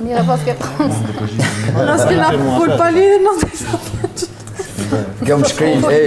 Mirë po s'ke pas. Unë as kena fol pa lidhje më të thotë. Kjo më shkrin, e,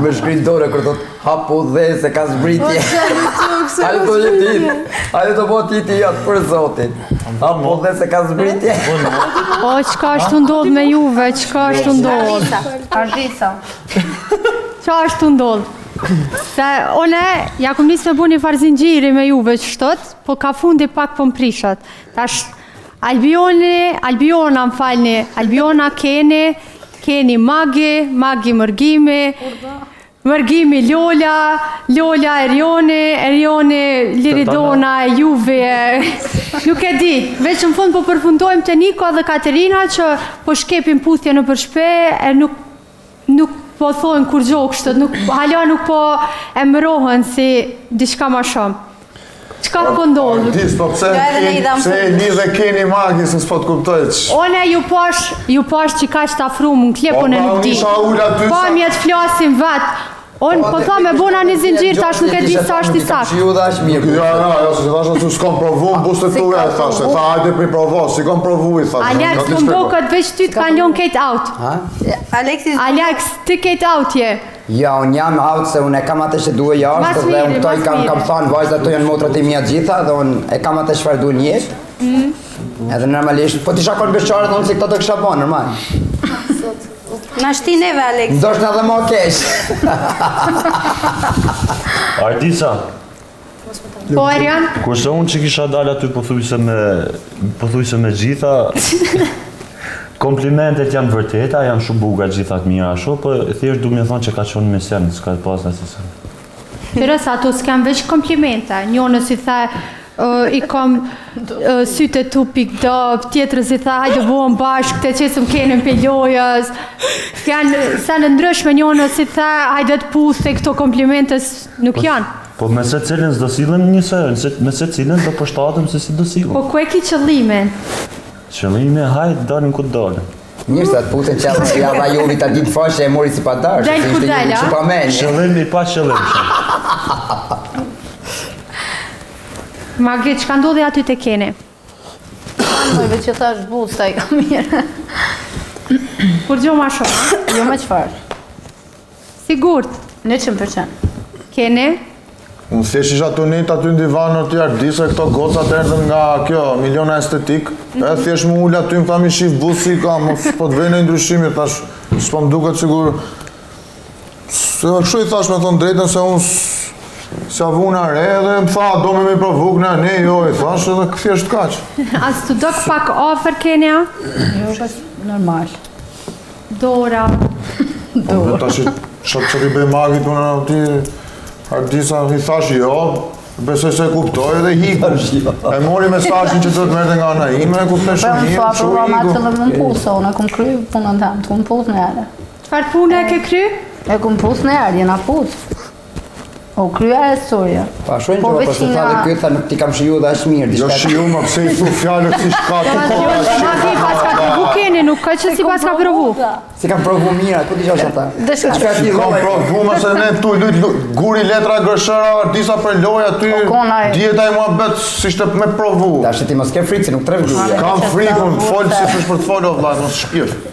më shkrin, kërë të të hapu dhe se ka zbritje. Ajo të një tit, ajo të po ti ti jatë për zotin. Hapu dhe se ka zbritje. O, çka është tu ndodh me juve, çka është tu ndodh? Ardisa. Ça është tu ndodh? Se, unë, ja kam nis me bo një far zinxhiri me juve që sot, po kah fundi pak por po më prishet. Tash Albioni, Albiona më falni, Albiona Keni, Keni Magi, Magi Mërgimi, Mërgimi Lola, Lola Erioni, Erioni Liridona, e juve, nuk e di, veç në fund po përfundojmë te Niko dhe Katerina që po shkëmbejnë puthje nëpër shpi e nuk Nuk po thonë kurgjo kështu, nuk, hala nuk po emrohen si diçka ma shumë. Çka po ndodh? Dis, po pse, pse e di dhe Keni Magi, se s'po të kuptoj që... Unë ju pashë, ju pashë që kaq ta frumë në klepën e nuk di. Po, pa unë isha ulë aty sa... Po, le të flasin vetë, Unë po tha me bo një zinxhir, tash nuk e di sa është i saktë. Ju dhe ashtë mirë. Ja, ja, ja, se thashë që s'kom provu, më buzët e tua, i thashë, tha, hajde për i provu, s'i kom provu, i thashë. Alex, më mbo këtë veç ty të kanë lonë kate out. Alex, Alex, ti kate out je. Ja, unë jam out se unë e kam atë që dua jashtë dhe unë këto i kam kam thanë vajzat të jenë motrat e mia gjitha dhe unë e kam atë çfarë dua jashtë. Mhm. Edhe normalisht, po t'isha kon beqar, unë si këta kisha bo, normal. Na shti neve, Alex. Ndoshta edhe më keq. Ardisa. Po, Arjan? Kurse unë që kisha dalë aty pothuajse me, pothuajse me gjitha, komplimentet janë vërteta, janë shumë buga gjitha të mira ashtu, por po thjesht du me thonë që ka qenë mision, s'ka pas në si senë. Firas ato s'kan veç komplimente, njenës i the i kom sytë e tu pikë të dobët, tjetrës i the hajde bohemi bashkë të qesëm kenim për lojës, janë sene të ndryshme njenës i the hajde të puth këto komplimente nuk po, janë. Po me secilin s'do sillem njësoj, me secilin do përshtatem se si do sillem. Po ku e ki qëllimin? Qëllimi hajt dalim ku dalim. Mirë sa te puthja që avë ja va jovi ta ditë fashë e mori si pa darë, që ishte jovi që pa menjë. Qëllim i pa qëllim. Magi, çka ndodhi aty te Keni? Mo veç thashë buzët sa i ka mirë. Kurgjo ma shumë? Jo me çfarë. Sigurt, njëqind për qind. Keni? Unë thjesht isha tu nejt aty në divan me tjerë, derisa këto gocat erdhën nga kjo, Miliona Estetik, mm -hmm. e mhm. thjesht m'u ul aty më tha m'i shif buzët, a, më s'po e vëren ndryshimin, thashë, s'po më duket sigurt, se në këshu i thashë me thonë drejtën se unë s'e vuna re dhe më tha, do me më provuku, jo, i thashë edhe thjesht kaq. A s'të dokej pak afër, Keni, a? Jo, pas normal. Dora. Po dhe tash çfarë çfarë i bëj Magit unë aty derisa i thashë jo, besoj se e kuptoi dhe i thashë jo. E mori mesazhin që do të merrte nga ana ime, e kuptoi pra, shumë mirë. Po, po, po, atë do të mpuso, unë kam kry punën tem, e kam puth atë. Çfarë pune e ke kry? E kam puth atë, jena puth. O kryesorja. Po ashtu po që të tha dhe ky tha nuk t'i kam shiju dhe është mirë diçka. Jo shiju mo pse i thu fjalët si shka ti po. Me t'i pas ka provu Keni, nuk ka që s'i pas ka provu. S'i kam provu mirë, ku ti gjosh ata. Dhe shka t'i kam provu mo se ne tu lut guri letra gërshëra var disa për loj aty. Po, dieta i mua bet si është me provu. Tash ti mos ke frikë se nuk të rreh gjuha. Kam frikun, fol si për të folur vëlla, mos shpirt.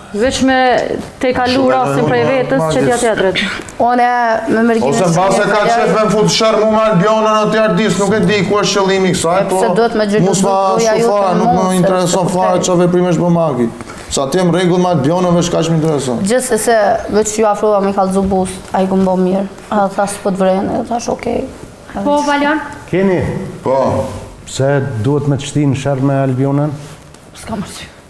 Veç me e kalu rastin prej vetës që t'ia tjetërit. Unë e mendoj ose ndoshta ka qef me fut sherr mu me Albionën a tjerë dysh, nuk e di ku është qëllimi kësaj, po mos ma shtrofsh, nuk më intereson fare çë veprimesh bën Magi. Sa të jem rregull me Albionën veç kaq më intereson. Gjithsesi veç ju afrova me kallëzu buzët, a i kam bo mirë. Edhe tha s'po të vërej, dhe thashë okej. Po, Valion? Keni? Po. Pse duhet me të shti në sherr me Albionën? S'ka mërgjime.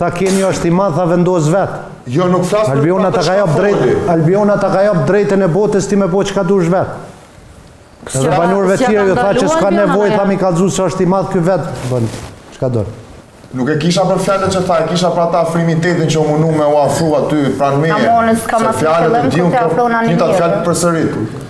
Tha Keni është i madh, tha vendos vet. Jo, nuk flas për Albiona ta ka jap drejt, Albiona ta ka jap drejtën e botës ti me bo çka dush vet. Edhe banorëve të tjerë ju tha që s'ka nevojë, tha m'i kallzu se është i madh ky vet, bën çka do. Nuk e kisha për fjalët që tha, e kisha për atë afrimitetin që u mundu me u afru aty pranë meje. Amonës, ka mas t'lëmë, kur të afrohet një tjetër. Njëjtat fjalë përsërit.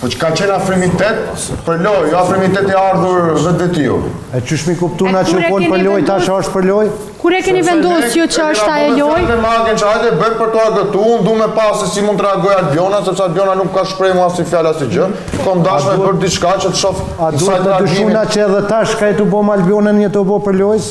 Po që ka qenë afrimitet për lojë, jo afrimitet i ardhur vetvetiu. E qysh me e kuptu na që ka konë për lojë, tash që është për lojë? Kur e keni vendosë ju që është tash lojë? Kur e morëm që ajde bërë për të agëtu, unë du me pa se si mund të reagoj Albiona, sepse Albiona nuk ka shpreh mua si fjalë asgjë, kom dasht me pa diçka që të shofë... A duhet të dyshojna që edhe tash ka je tu bo me Albionën je tu bo për lojë?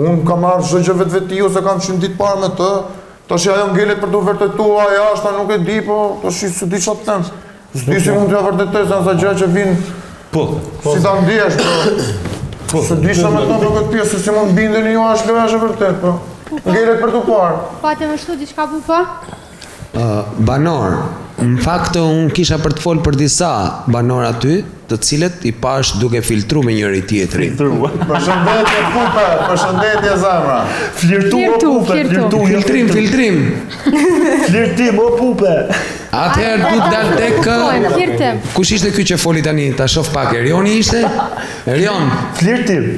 Unë kam marrë çdo gjë vetvetiu se kam që në ditë parë me të. Tash ajo ngelet për t'u vërtetuar, a është nuk e di, po tash s'u di çfarë të them. S'di si mund t'ja vërtetoj se janë ca gjëra që vin. Po, po. Si ta ndjesh, po. Po, s'u di çfarë me thonë për këtë pjesë, si mund bindeni ju a është e vërtetë, po. Ngelet për t'u parë. Patëm ashtu diçka bufa? Banor, Në fakt unë kisha për të folë për disa banorë aty, të cilët i pashë duke filtru me njëri tjetrin. Përshëndetje pupe, përshëndetje zemra. Flirtu, o pupe, flirtu. Filtrim, filtrim. Flirtim o pupe. Atëherë du të dalë tek kë... Flirtim. Kush ishte ky që foli tani, ta shof pak, Erioni ishte? Erion. Flirtim.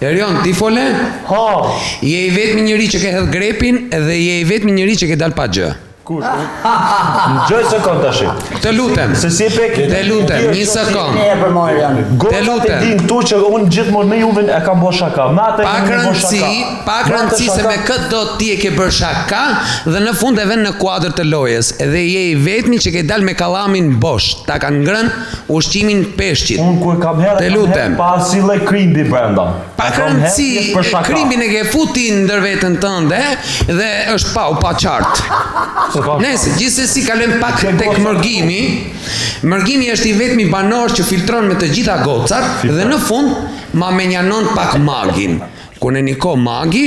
Erion, ti fole? Po. Je i vetmi njeri që ke hedh grepin dhe je i vetmi njeri që ke dal pa gjë. Kush? Në gjoj së kënë tashi. Të lutem. Se si e peki. Të lutem, një së kënë. Një e përmbaj janë. Të lutem. Ti e di që unë gjithmonë me juve e kam bërë shaka. Me të e kam bërë shaka. Pak rëndësi se me këdo ti e ke bërë shaka dhe në fund e ven në kuadër të lojës. Edhe je i vetmi që ke dalë me kallamin bosh. Ta kanë ngrën ushqimin peshqit. Unë kur kam hedh, të lutem. Pa asnjë lloj krimbi brenda. Pak rëndësi, krimbin e ke fut ti ndër veten tënde dhe është parë, u pa qartë. Nejse gjithsesi kalojmë pak tek Mërgimi, Mërgimi është i vetmi banor që filtron me të gjitha gocat dhe në fund ma mënjanon pak Magin. Kur në një kohë Magi,